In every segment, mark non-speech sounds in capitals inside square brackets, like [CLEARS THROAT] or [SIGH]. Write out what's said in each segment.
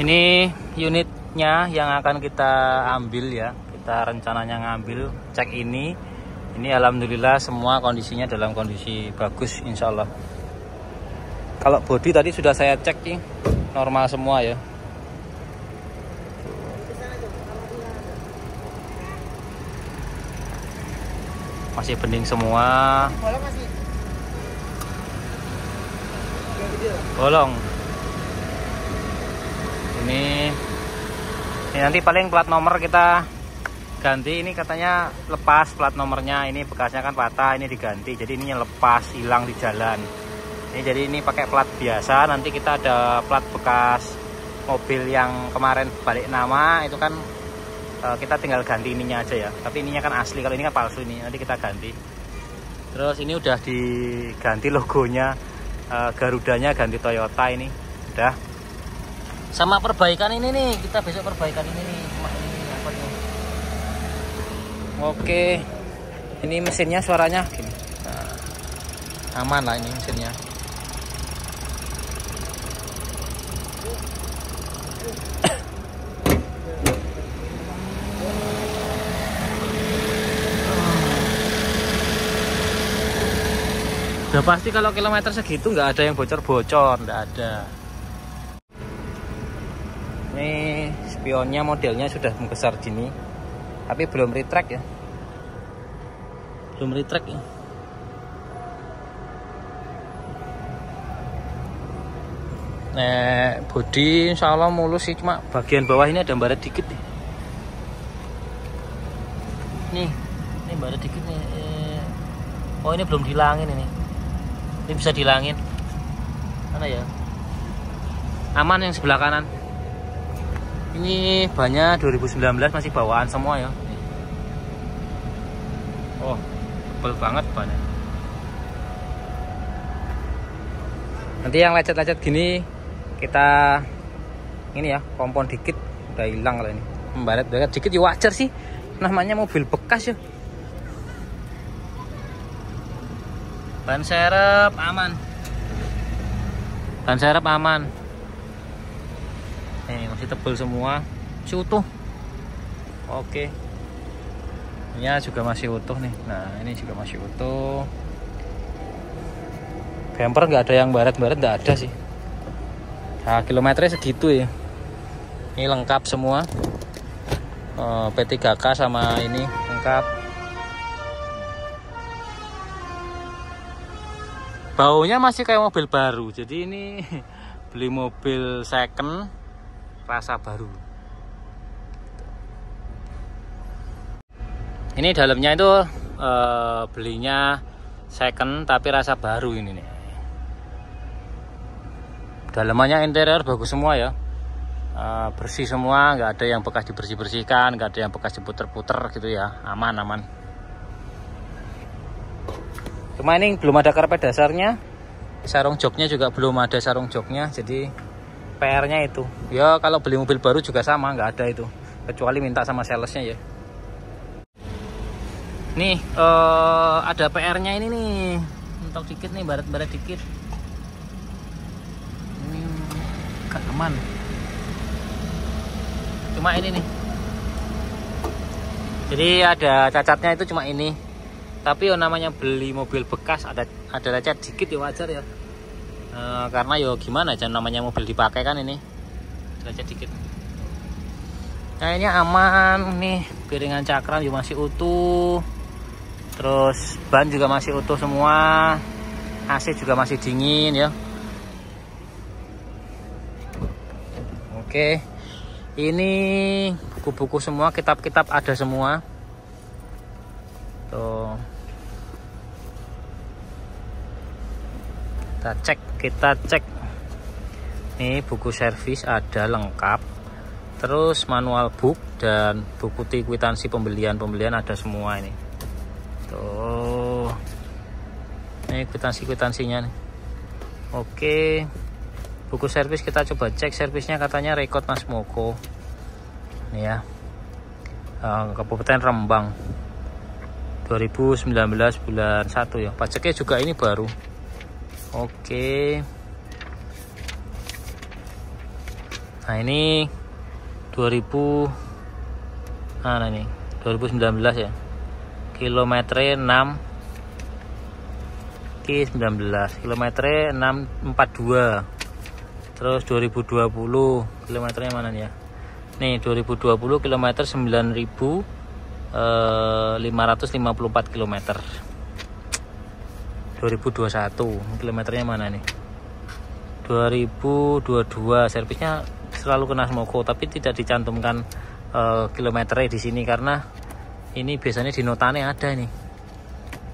ini unitnya yang akan kita ambil ya. Kita rencananya ngambil cek ini. Ini alhamdulillah semua kondisinya dalam kondisi bagus insya Allah kalau body tadi sudah saya cek nih normal semua ya. Masih bening semua. Bolong ini. Ini nanti paling plat nomor kita ganti. Ini katanya lepas plat nomornya. Ini bekasnya kan patah ini diganti. Jadi ini lepas hilang di jalan. Ini jadi ini pakai plat biasa. Nanti kita ada plat bekas mobil yang kemarin balik nama. Itu kan uh, kita tinggal ganti ininya aja ya. Tapi ininya kan asli. Kalau ini kan palsu ini. Nanti kita ganti. Terus ini udah diganti logonya uh, Garudanya ganti Toyota ini. Udah sama perbaikan ini nih kita besok perbaikan ini nih ini apa nih? Oke ini mesinnya suaranya. Gini. Nah, aman lah ini mesinnya. Udah pasti kalau kilometer segitu nggak ada yang bocor-bocor nggak ada ini spionnya modelnya sudah membesar gini tapi belum retract ya. Belum retract ya? Nah, body insya Allah mulus sih cuma bagian bawah ini ada baret dikit nih. Nih, ini baret dikit nih. Oh ini belum dilangin ini. Ini bisa dilangin mana ya? Aman yang sebelah kanan ini banyak 2019 masih bawaan semua ya. Oh tebel banget banyak nanti yang lecet-lecet gini kita ini ya kompon dikit udah hilang kalau ini. Membaret baret dikit ya wajar sih. Namanya mobil bekas ya. Ban serep aman. Ban serep aman nih masih tebel semua. Masih utuh. Oke. Ini juga masih utuh nih. Nah ini juga masih utuh. Bumper nggak ada yang baret-baret nggak ada sih. Nah kilometernya segitu ya. Ini lengkap semua. Oh, P3K sama ini lengkap. Baunya masih kayak mobil baru. Jadi ini [LAUGHS] beli mobil second rasa baru. Ini dalamnya itu e, belinya second tapi rasa baru ini nih. Dalamannya interior bagus semua ya. E, bersih semua nggak ada yang bekas dibersih bersihkan nggak ada yang bekas diputer-puter gitu ya. Aman aman. Cuma ini belum ada karpet dasarnya. Sarung joknya juga belum ada sarung joknya jadi PR nya itu. Ya kalau beli mobil baru juga sama nggak ada itu. Kecuali minta sama salesnya ya. Nih uh, ada PR nya ini nih. Untuk dikit nih barat-barat dikit. Ini gak aman. Cuma ini nih. Jadi ada cacatnya itu cuma ini. Tapi yang namanya beli mobil bekas ada ada lecet dikit ya wajar ya e, karena yo gimana jangan namanya mobil dipakai kan ini. Lecet dikit. Kayaknya aman nih piringan cakram juga masih utuh. Terus ban juga masih utuh semua. AC juga masih dingin ya. Oke. Ini buku-buku semua kitab-kitab ada semua. Tuh kita cek kita cek. Ini buku servis ada lengkap. Terus manual book dan buku kwitansi pembelian pembelian ada semua ini. Tuh. Ini kwitansi kwitansinya nih. Oke. Buku servis kita coba cek. Servisnya katanya rekod Mas Moko. Ini ya. Eh, Kabupaten Rembang. 2019 bulan 1 ya. Pajaknya juga ini baru Oke. nah ini 2000 nah ini 2019 ya. Kilometer 6 K 19 kilometer 642 terus 2020 kilometernya mana nih ya? Nih 2020 kilometer 9554 kilometer 2021 kilometernya mana nih? 2022 servisnya selalu kena smoko tapi tidak dicantumkan uh, kilometernya di sini karena ini biasanya di notanya ada nih.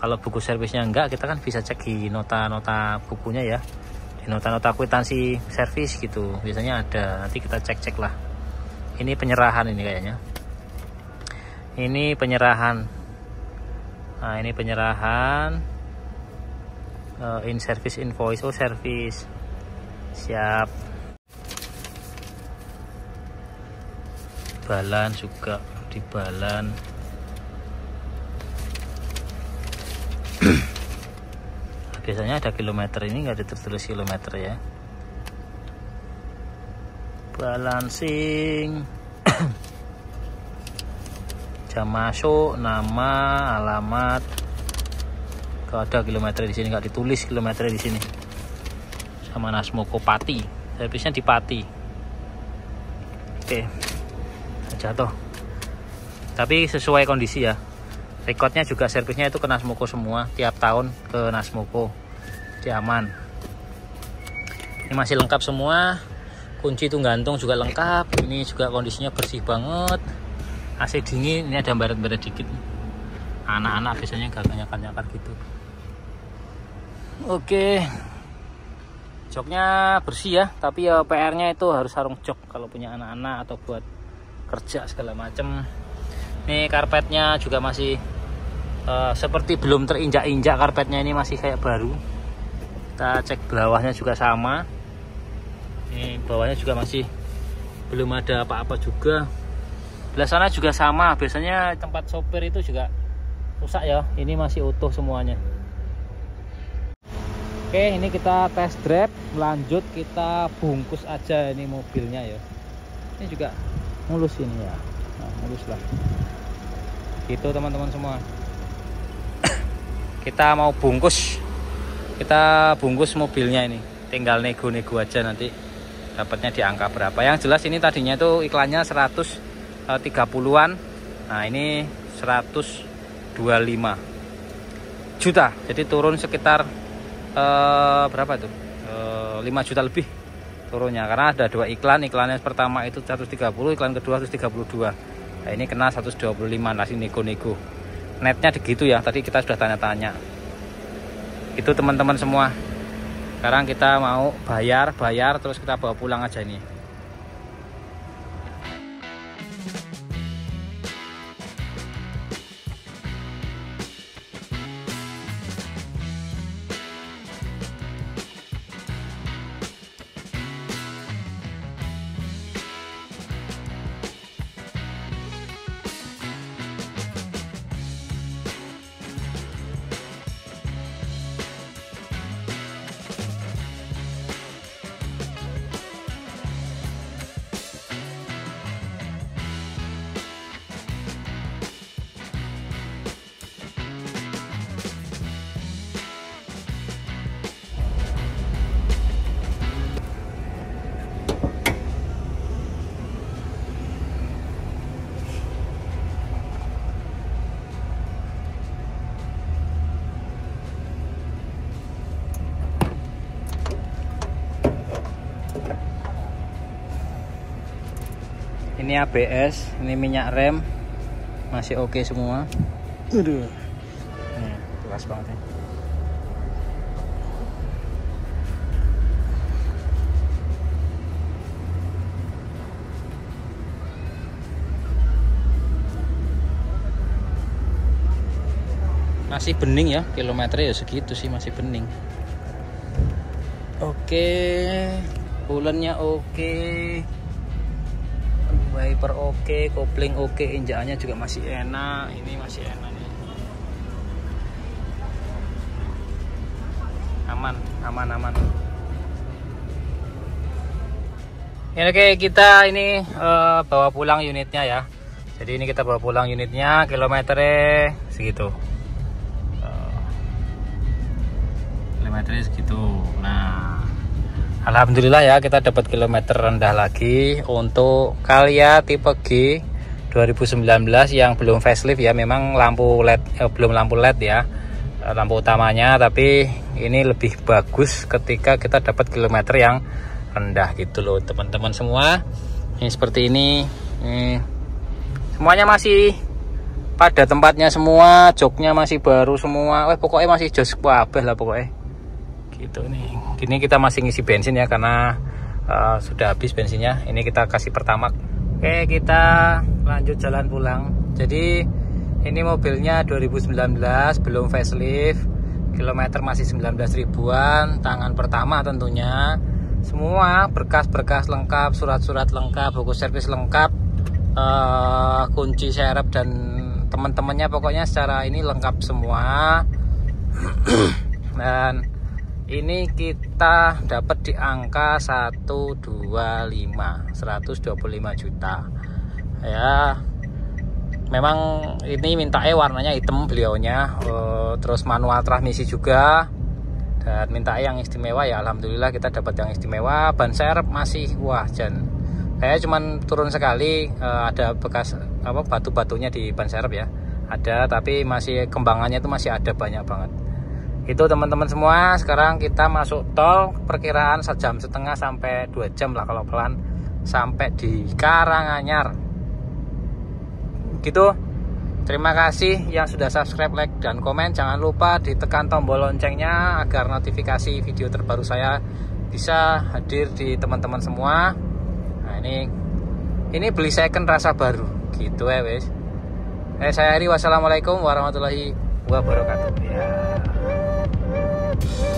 Kalau buku servisnya enggak kita kan bisa cek di nota-nota bukunya ya. Di nota-nota kwitansi servis gitu biasanya ada. Nanti kita cek-cek lah. Ini penyerahan ini kayaknya. Ini penyerahan. Nah ini penyerahan uh, in service invoice oh service. Siap. Balan juga di balan. [CLEARS THROAT] Biasanya ada kilometer ini nggak ditulis kilometer ya. Balancing [CLEARS THROAT] jam masuk nama alamat kalau ada kilometer di sini nggak ditulis kilometer di sini. Sama Nasmoko Pati. Servisnya di Pati. Oke. Jatuh. Tapi sesuai kondisi ya. Rekodnya juga servisnya itu ke Nasmoko semua. Tiap tahun ke Nasmoko. Di aman. Ini masih lengkap semua. Kunci itu gantung juga lengkap. Ini juga kondisinya bersih banget. AC dingin. Ini ada baret-baret dikit. Anak-anak biasanya gak nyakar-nyakar gitu oke. Joknya bersih ya tapi ya PR nya itu harus sarung jok kalau punya anak-anak atau buat kerja segala macem. Ini karpetnya juga masih uh, seperti belum terinjak-injak karpetnya ini masih kayak baru. Kita cek bawahnya juga sama. Ini bawahnya juga masih belum ada apa-apa juga. Belah sana juga sama biasanya tempat sopir itu juga rusak ya. Ini masih utuh semuanya Oke ini kita test drive. Lanjut kita bungkus aja ini mobilnya ya. Ini juga mulus ini ya. Nah, mulus lah gitu teman-teman semua. [COUGHS] Kita mau bungkus. Kita bungkus mobilnya ini. Tinggal nego-nego aja nanti dapatnya di angka berapa. Yang jelas ini tadinya itu iklannya 130-an eh, nah ini 125 juta. Jadi turun sekitar uh, berapa itu? Uh, eh, 5 juta lebih turunnya. Karena ada dua iklan iklan yang pertama itu 130 iklan kedua 132 nah ini kena 125 nasi nego-nego netnya begitu ya tadi kita sudah tanya-tanya. Itu teman-teman semua. Sekarang kita mau bayar bayar terus kita bawa pulang aja ini ini ABS ini minyak rem masih oke okay semua Aduh. Nih, kelas banget ya. masih bening ya kilometer ya segitu sih masih bening oke bulannya oke wiper oke okay, kopling oke okay, injakannya juga masih enak ini masih enak nih aman aman aman Ya, oke kita ini uh, bawa pulang unitnya ya. Jadi ini kita bawa pulang unitnya kilometernya segitu. Uh, kilometernya segitu. Alhamdulillah ya kita dapat kilometer rendah lagi untuk Kalia tipe G 2019 yang belum facelift ya. Memang lampu LED eh, belum lampu LED ya. Lampu utamanya. Tapi ini lebih bagus ketika kita dapat kilometer yang rendah gitu loh teman-teman semua. Ini seperti ini. Ini semuanya masih pada tempatnya semua joknya masih baru semua. Eh pokoknya masih jos wabah lah pokoknya. Gitu nih Ini kita masih ngisi bensin ya karena uh, sudah habis bensinnya. Ini kita kasih pertama. Oke kita lanjut jalan pulang. Jadi ini mobilnya 2019 belum facelift. Kilometer masih 19 ribuan tangan pertama tentunya. Semua berkas-berkas lengkap surat-surat lengkap buku servis lengkap uh, kunci serep dan teman-temannya. Pokoknya secara ini lengkap semua. [CLEARS THROAT] Dan ini kita dapat di angka 125 125 juta. Ya memang ini minta eh warnanya hitam beliaunya. Uh, terus manual transmisi juga. Dan minta yang istimewa ya alhamdulillah kita dapat yang istimewa. Ban serep masih wah jan. Kayak cuman turun sekali uh, ada bekas apa batu-batunya di ban serep ya. Ada tapi masih kembangannya itu masih ada banyak banget itu teman-teman semua sekarang kita masuk tol perkiraan sejam setengah sampai dua jam lah kalau pelan sampai di Karanganyar gitu Terima kasih yang sudah subscribe, like, dan komen. Jangan lupa ditekan tombol loncengnya agar notifikasi video terbaru saya bisa hadir di teman-teman semua. Nah ini ini beli second rasa baru, gitu ya wes. Eh saya Ari, wassalamualaikum warahmatullahi wabarakatuh. Ya. Yeah.